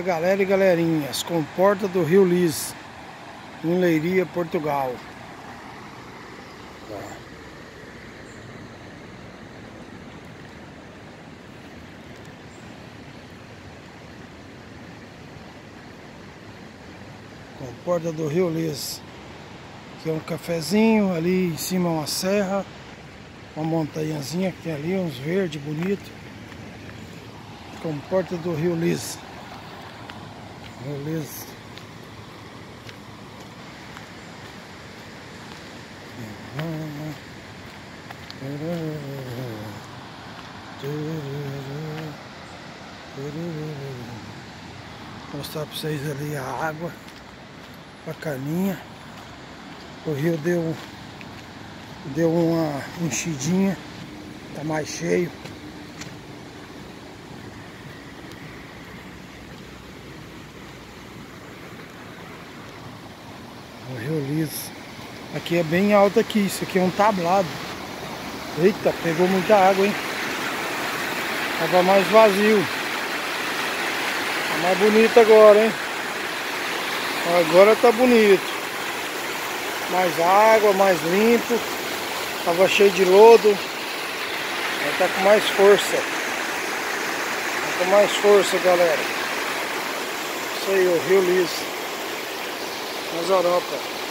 Galera e galerinhas, comporta do Rio Lis, em Leiria, Portugal. Comporta do Rio Lis. Aqui é um cafezinho, ali em cima uma serra, uma montanhazinha que tem ali, uns verdes bonitos. Comporta do Rio Lis. Beleza. Vou mostrar para vocês ali a água bacaninha. O rio deu deu uma enchidinha, tá mais cheio. O Rio Liso. Aqui é bem alto aqui, isso aqui é um tablado. Eita, pegou muita água, hein? Tava mais vazio. Tá mais bonito agora, hein? Agora tá bonito. Mais água, mais limpo. Tava cheio de lodo. Vai tá com mais força. Tá com mais força, galera. Isso aí, o Rio Liso Nazar rahat ver.